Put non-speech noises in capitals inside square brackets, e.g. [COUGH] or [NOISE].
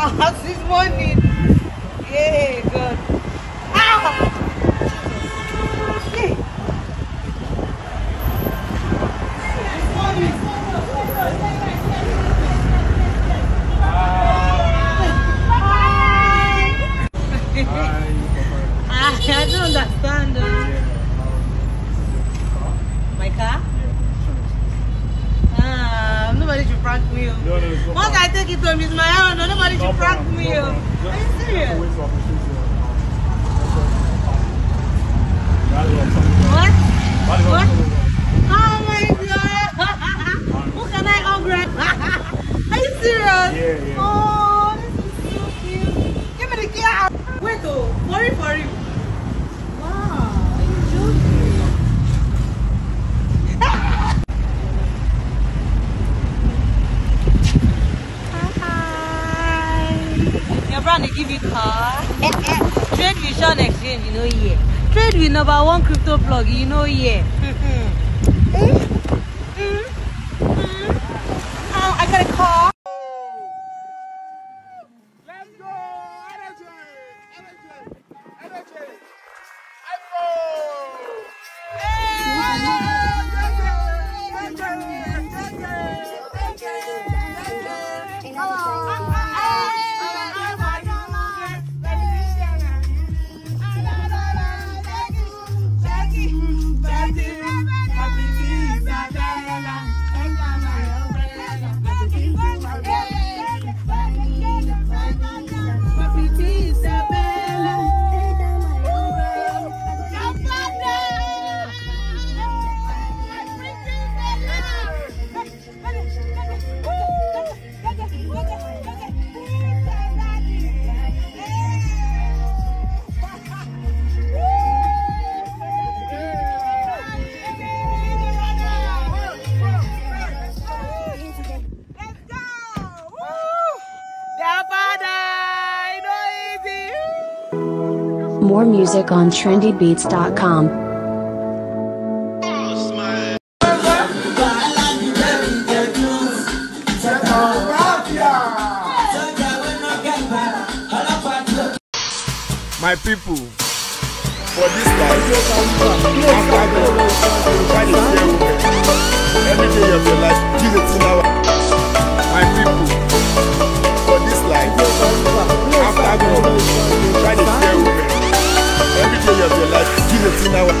Ah, [LAUGHS] this morning. Yeah, God. Once I take it home, it's my own. no, Nobody should prank me. Are you serious? What? What? Oh my god! [LAUGHS] Who can I upgrade? [LAUGHS] Are you serious? Yeah, yeah. Oh, this is so cute. Give me the key. out. Wait, oh, worry for you. Brand they give you car. Trade Vision Exchange, you know yeah. Trade with number one crypto plug, you know yeah. More music on trendybeats.com. My people, for this life, 现在我